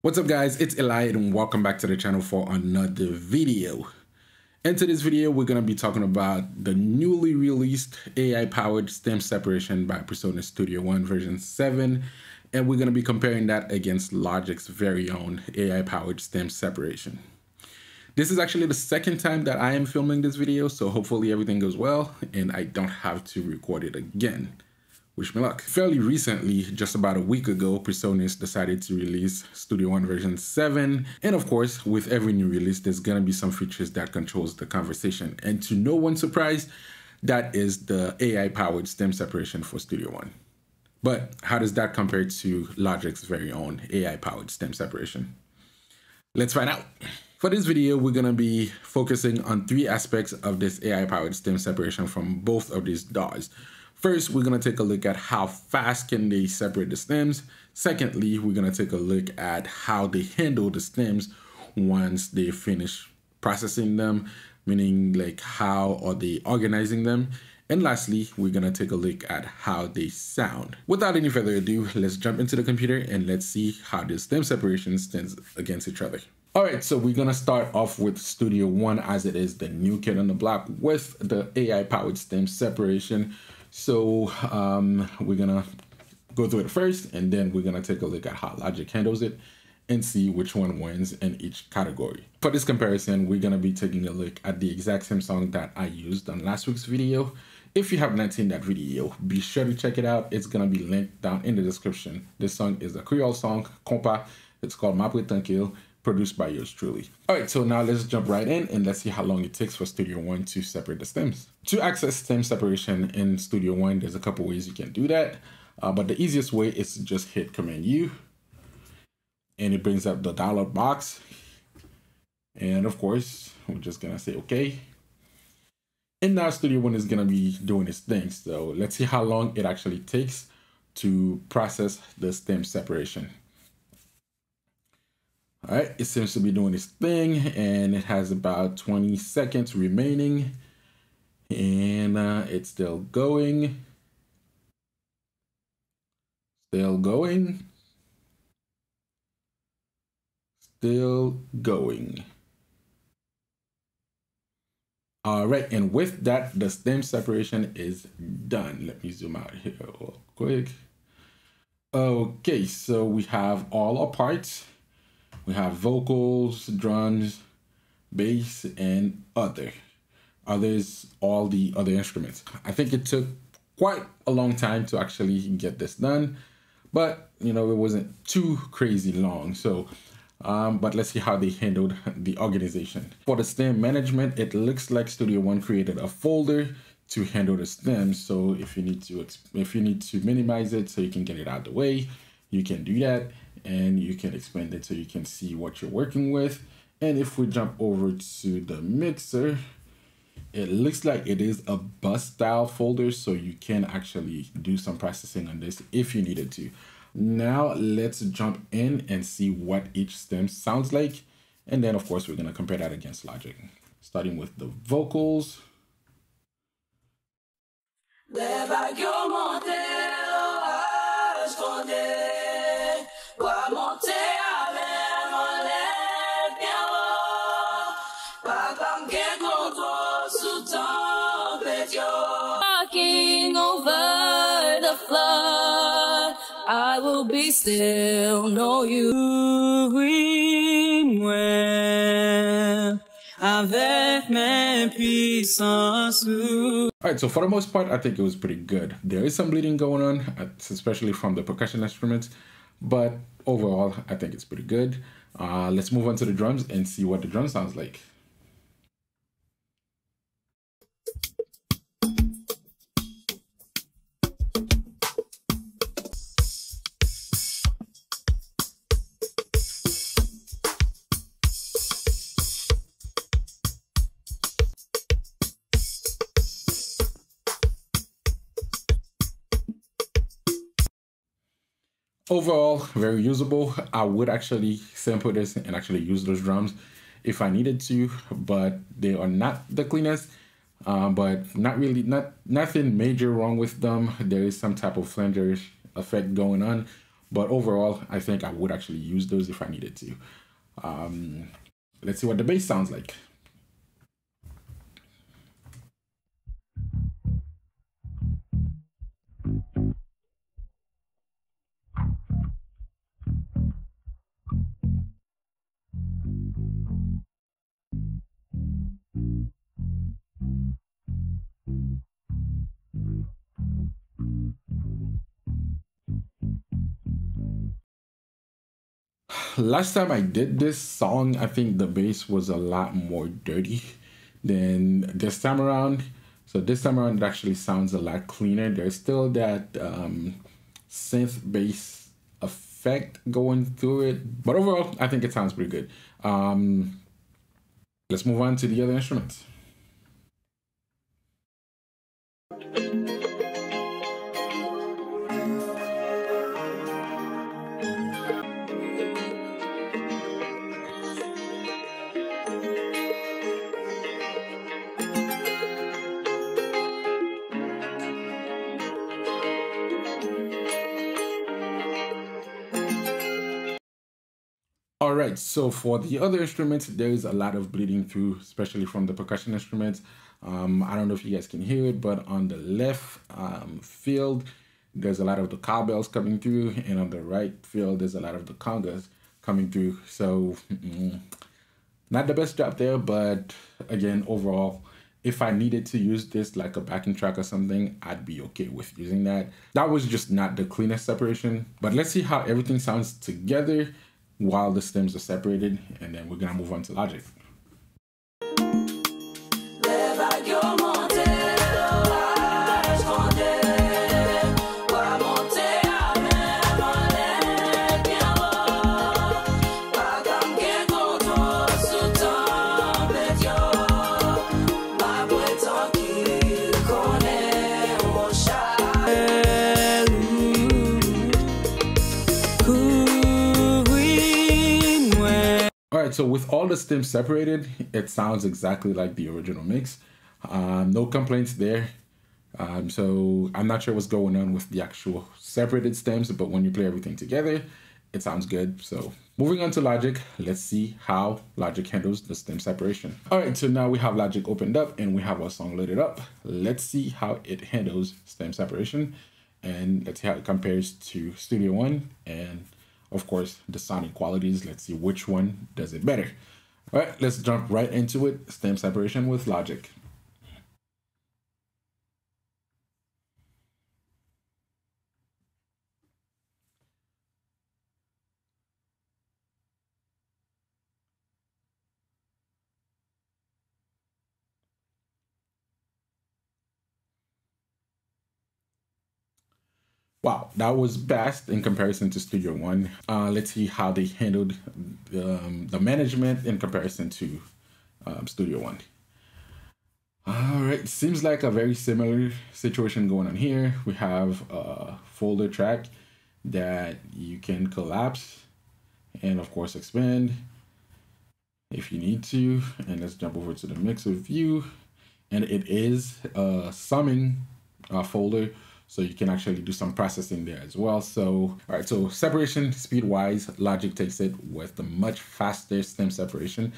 What's up guys, it's Eli and welcome back to the channel for another video. In today's video, we're going to be talking about the newly released AI-powered stem separation by PreSonus Studio One version 7, and we're going to be comparing that against Logic's very own AI-powered stem separation. This is actually the second time that I am filming this video, so hopefully everything goes well and I don't have to record it again. Wish me luck. Fairly recently, just about a week ago, PreSonus decided to release Studio One version 7. And of course, with every new release, there's gonna be some features that controls the conversation. And to no one's surprise, that is the AI-powered stem separation for Studio One. But how does that compare to Logic's very own AI-powered stem separation? Let's find out. For this video, we're gonna be focusing on three aspects of this AI-powered stem separation from both of these DAWs. First, we're going to take a look at how fast can they separate the stems. Secondly, we're going to take a look at how they handle the stems once they finish processing them, meaning like how are they organizing them. And lastly, we're to take a look at how they sound. Without any further ado, let's jump into the computer and let's see how the stem separation stands against each other. All right, so we're gonna start off with Studio One as it is the new kid on the block with the AI powered stem separation. So um, we're gonna go through it first, and then we're gonna take a look at how Logic handles it and see which one wins in each category. For this comparison, we're gonna be taking a look at the exact same song that I used on last week's video. If you have not seen that video, be sure to check it out. It's gonna be linked down in the description. This song is a Creole song, compa. It's called Mapre Tranquille produced by yours truly. All right, so now let's jump right in and let's see how long it takes for Studio One to separate the stems. To access stem separation in Studio One, there's a couple ways you can do that, uh, but the easiest way is to just hit Command U, and it brings up the dialog box. And of course, we're just gonna say okay. And now Studio One is gonna be doing its thing. So let's see how long it actually takes to process the stem separation. All right, it seems to be doing its thing and it has about 20 seconds remaining and uh, it's still going. Still going. Still going. All right, and with that, the stem separation is done. Let me zoom out here real quick. Okay, so we have all our parts. We have vocals, drums, bass, and other. Others, all the other instruments. I think it took quite a long time to actually get this done, but you know, it wasn't too crazy long. So, um, but let's see how they handled the organization. For the stem management, it looks like Studio One created a folder to handle the stems. So if you need to, if you need to minimize it so you can get it out of the way, you can do that and you can expand it so you can see what you're working with. And if we jump over to the mixer, it looks like it is a bus style folder, so you can actually do some processing on this if you needed to. Now let's jump in and see what each stem sounds like. And then of course, we're gonna compare that against Logic. Starting with the vocals. I will be still, know you avec mes puissances. Alright, so for the most part, I think it was pretty good. There is some bleeding going on, especially from the percussion instruments, but overall, I think it's pretty good. Uh, let's move on to the drums and see what the drum sounds like. Overall very usable i would actually sample this and actually use those drums if i needed to but they are not the cleanest um, but not really not nothing major wrong with them there is some type of flanger effect going on But overall, I think I would actually use those if I needed to. Um, let's see what the bass sounds like. Last time I did this song, I think the bass was a lot more dirty than this time around. So this time around, it actually sounds a lot cleaner. There's still that um, synth bass effect going through it, but overall, I think it sounds pretty good. Um, let's move on to the other instruments. All right, so for the other instruments, there is a lot of bleeding through, especially from the percussion instruments. Um, I don't know if you guys can hear it, but on the left um, field, there's a lot of the cowbells coming through, and on the right field, there's a lot of the congas coming through. So, mm, not the best job there, but again, overall, if I needed to use this like a backing track or something, I'd be okay with using that. That was just not the cleanest separation, but let's see how everything sounds together while the stems are separated, and then we're gonna move on to logic. Right, so with all the stems separated, it sounds exactly like the original mix. Um, no complaints there. Um, so I'm not sure what's going on with the actual separated stems, but when you play everything together, it sounds good. So moving on to Logic, let's see how Logic handles the stem separation. All right, so now we have Logic opened up and we have our song loaded up. Let's see how it handles stem separation and let's see how it compares to Studio One and of course, the sonic qualities. Let's see which one does it better. All right, let's jump right into it. Stem separation with logic. Wow, that was best in comparison to Studio One. Uh, let's see how they handled the, um, the management in comparison to um, Studio One. All right, seems like a very similar situation going on here. We have a folder track that you can collapse and of course expand if you need to. And let's jump over to the mixer view. And it is a summing uh, folder so you can actually do some processing there as well. So, all right, so separation speed wise, Logic takes it with the much faster stem separation,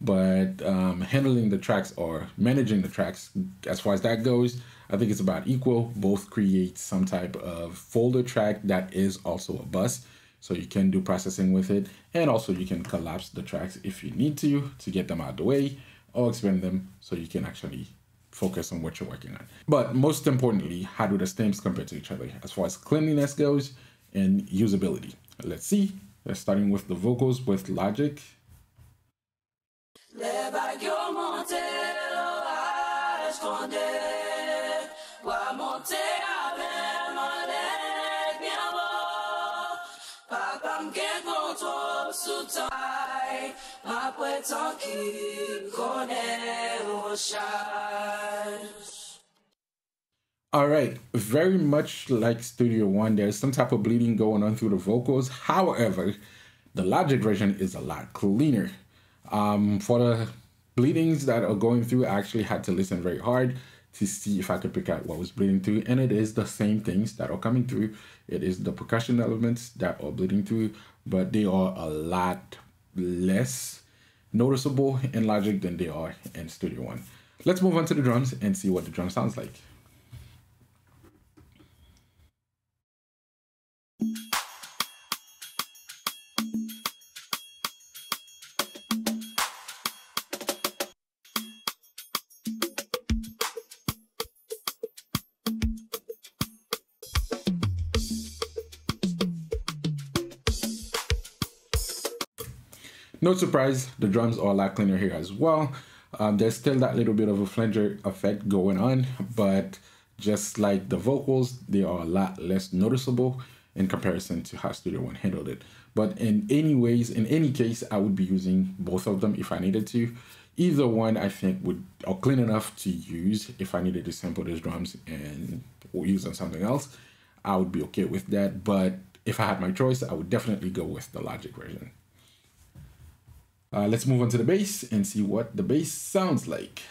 but um, handling the tracks or managing the tracks, as far as that goes, I think it's about equal. Both create some type of folder track that is also a bus. So you can do processing with it. And also you can collapse the tracks if you need to, to get them out of the way or expand them so you can actually focus on what you're working on. But most importantly, how do the stems compare to each other as far as cleanliness goes and usability? Let's see. Let's starting with the vocals with Logic. All right, very much like Studio One, there's some type of bleeding going on through the vocals. However, the Logic version is a lot cleaner. Um, for the bleedings that are going through, I actually had to listen very hard to see if I could pick out what was bleeding through. And it is the same things that are coming through. It is the percussion elements that are bleeding through, but they are a lot less noticeable in Logic than they are in Studio One. Let's move on to the drums and see what the drum sounds like. No surprise, the drums are a lot cleaner here as well. Um, there's still that little bit of a flanger effect going on, but just like the vocals, they are a lot less noticeable in comparison to how Studio One handled it. But in any ways, in any case, I would be using both of them if I needed to. Either one I think would are clean enough to use if I needed to sample those drums and use on something else. I would be okay with that. But if I had my choice, I would definitely go with the Logic version. Uh, let's move on to the bass and see what the bass sounds like.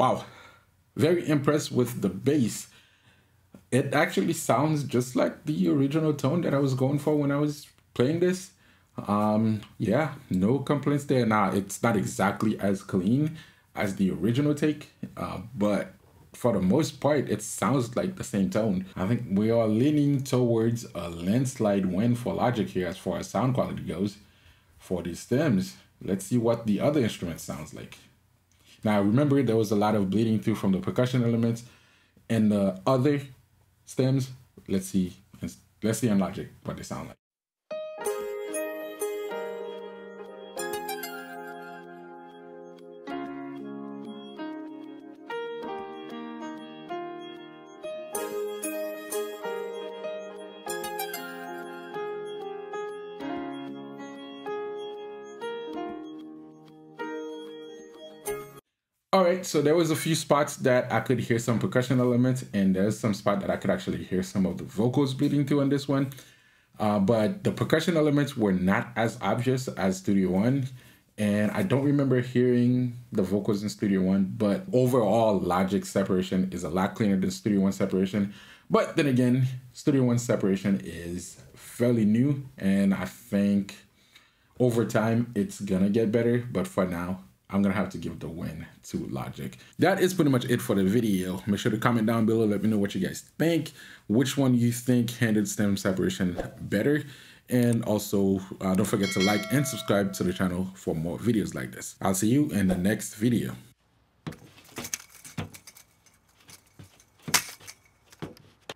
Wow, very impressed with the bass. It actually sounds just like the original tone that I was going for when I was playing this. Um, yeah, no complaints there. Now, it's not exactly as clean as the original take, uh, but for the most part, it sounds like the same tone. I think we are leaning towards a landslide win for Logic here as far as sound quality goes for these stems. Let's see what the other instrument sounds like. Now, remember, there was a lot of bleeding through from the percussion elements and the other stems. Let's see, let's see on Logic what they sound like. All right, so there was a few spots that I could hear some percussion elements, and there's some spot that I could actually hear some of the vocals bleeding through on this one. Uh, but the percussion elements were not as obvious as Studio One, and I don't remember hearing the vocals in Studio One. But overall, Logic separation is a lot cleaner than Studio One separation. But then again, Studio One separation is fairly new, and I think over time it's gonna get better. But for now, I'm gonna have to give the win to Logic. That is pretty much it for the video. Make sure to comment down below, let me know what you guys think, which one you think handled stem separation better. And also, uh, don't forget to like and subscribe to the channel for more videos like this. I'll see you in the next video.